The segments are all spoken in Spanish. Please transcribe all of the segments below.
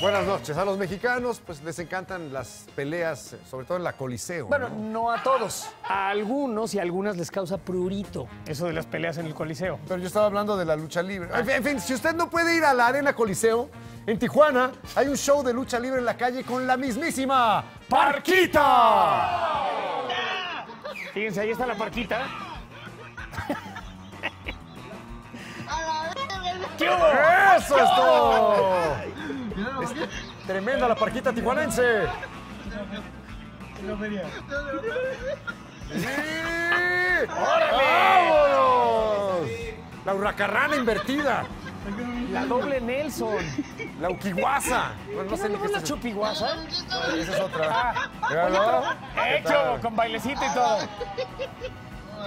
Buenas noches. A los mexicanos pues les encantan las peleas, sobre todo en la Coliseo. Bueno, ¿no? no a todos. A algunos y a algunas les causa prurito eso de las peleas en el Coliseo. Pero yo estaba hablando de la lucha libre. En fin, en fin, si usted no puede ir a la Arena Coliseo, en Tijuana hay un show de lucha libre en la calle con la mismísima Parquita. Fíjense, ahí está la parquita. ¿Qué hubo? ¡Eso es todo! Tremenda la Parquita tijuanense. ¡Sí! ¡Vámonos! La hurracarrana invertida. La doble Nelson. La uquiguasa. Bueno, no sé ni ¿No qué es la chupiguasa? Esa es otra. Ah, Míralo. ¿Qué Hecho, con bailecito y todo.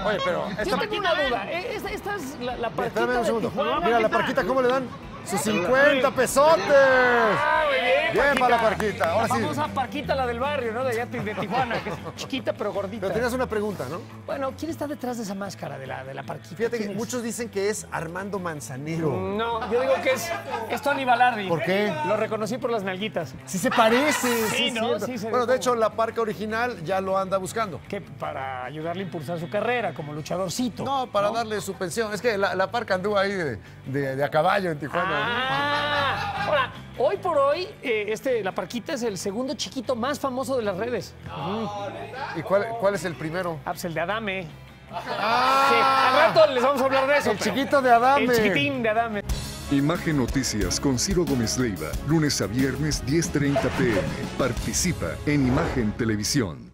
Oye, pero Yo tengo una duda. ¿eh? Esta, esta es la, la parquita Espérame un segundo. Mira, la Parquita, ¿cómo le dan? Sus 50 pesotes. Muy bien, Bien para la Parquita. Ahora la sí. famosa Parquita, la del barrio, ¿no? De allá de Tijuana, que es chiquita pero gordita. Pero tenías una pregunta, ¿no? Bueno, ¿quién está detrás de esa máscara de la, de la Parquita? Fíjate que muchos dicen que es Armando Manzanero. No, yo digo que es, es Tony Balardi. ¿Por qué? Lo reconocí por las nalguitas. Sí se parece. Sí, es ¿no? Sí se bueno, de hecho, la parca original ya lo anda buscando. Que para ayudarle a impulsar su carrera como luchadorcito. No, para darle su pensión. Es que la, la parca anduvo ahí de, de- de a caballo en Tijuana. Ah, ahora, hoy por hoy, eh, este, la Parquita es el segundo chiquito más famoso de las redes. ¿no? ¿Y cuál, cuál es el primero? Ah, pues el de Adame. ¡Ah! Sí, al rato les vamos a hablar de eso. El chiquito de Adame. El chiquitín de Adame. Imagen Noticias con Ciro Gómez Leiva, lunes a viernes 10.30 pm. Participa en Imagen Televisión.